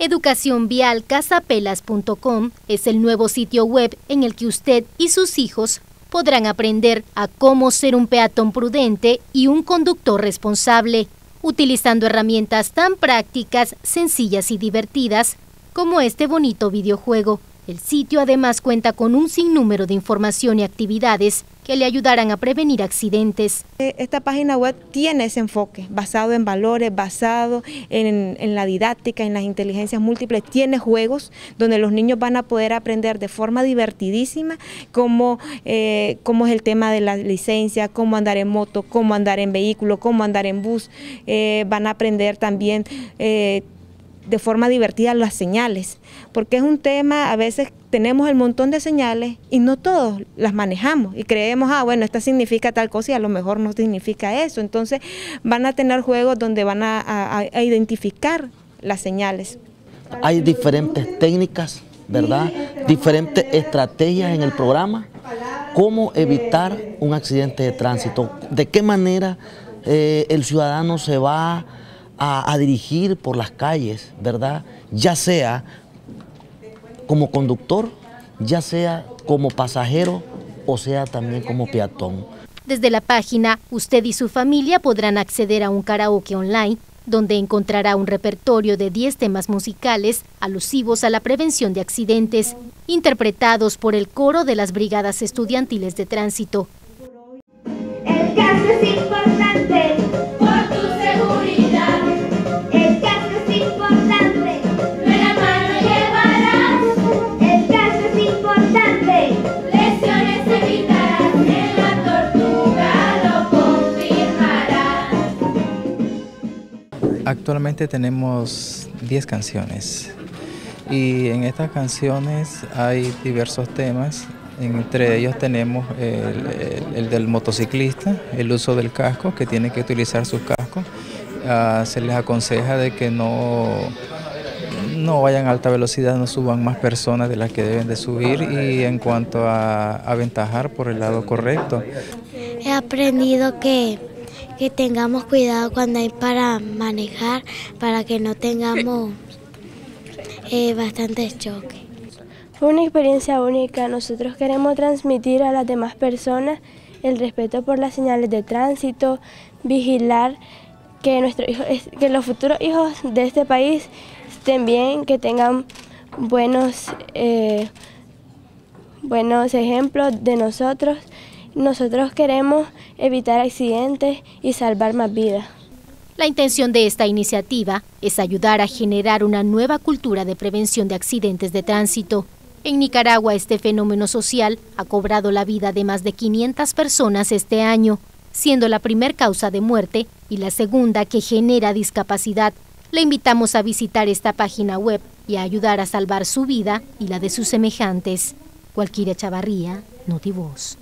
Educación Vial Casapelas.com es el nuevo sitio web en el que usted y sus hijos podrán aprender a cómo ser un peatón prudente y un conductor responsable, utilizando herramientas tan prácticas, sencillas y divertidas como este bonito videojuego. El sitio además cuenta con un sinnúmero de información y actividades que le ayudarán a prevenir accidentes. Eh, esta página web tiene ese enfoque, basado en valores, basado en, la didáctica, en las inteligencias múltiples, tiene juegos donde los niños van a poder aprender de forma divertidísima cómo, eh, cómo es el tema de la licencia, cómo andar en moto, cómo andar en vehículo, cómo andar en bus, eh, van a aprender también de forma divertida las señales, porque es un tema, a veces tenemos el montón de señales y no todos las manejamos y creemos, ah, bueno, esta significa tal cosa y a lo mejor no significa eso. Entonces van a tener juegos donde van a, identificar las señales. Hay diferentes técnicas, ¿verdad? Diferentes estrategias en el programa. ¿Cómo evitar un accidente de tránsito? ¿De qué manera eh, el ciudadano se va a, dirigir por las calles, ¿verdad? Ya sea como conductor, ya sea como pasajero o sea también como peatón. Desde la página, usted y su familia podrán acceder a un karaoke online donde encontrará un repertorio de 10 temas musicales alusivos a la prevención de accidentes, interpretados por el coro de las brigadas estudiantiles de tránsito. El caso es Actualmente tenemos 10 canciones y en estas canciones hay diversos temas. Entre ellos tenemos el, del motociclista, el uso del casco, que tiene que utilizar su casco. Ah, se les aconseja de que no, no vayan a alta velocidad, no suban más personas de las que deben de subir y en cuanto a aventajar por el lado correcto. He aprendido que que tengamos cuidado cuando hay para manejar, para que no tengamos eh, bastantes choques. Fue una experiencia única. Nosotros queremos transmitir a las demás personas el respeto por las señales de tránsito, vigilar que, nuestro que los futuros hijos de este país estén bien, que tengan buenos, eh, buenos ejemplos de nosotros. Nosotros queremos evitar accidentes y salvar más vidas. La intención de esta iniciativa es ayudar a generar una nueva cultura de prevención de accidentes de tránsito. En Nicaragua este fenómeno social ha cobrado la vida de más de 500 personas este año, siendo la primer causa de muerte y la segunda que genera discapacidad. Le invitamos a visitar esta página web y a ayudar a salvar su vida y la de sus semejantes. Cualquiera Chavarría, Notivoz.